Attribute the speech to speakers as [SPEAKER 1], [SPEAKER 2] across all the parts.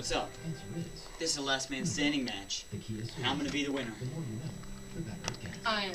[SPEAKER 1] what's up? This is a last man standing match, and I'm gonna be the winner.
[SPEAKER 2] Iron.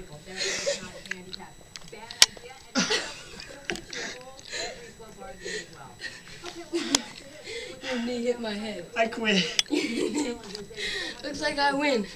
[SPEAKER 2] disabled. Not a handicap. Bad idea. And Your
[SPEAKER 3] knee hit my head.
[SPEAKER 1] I quit.
[SPEAKER 3] Looks like I win.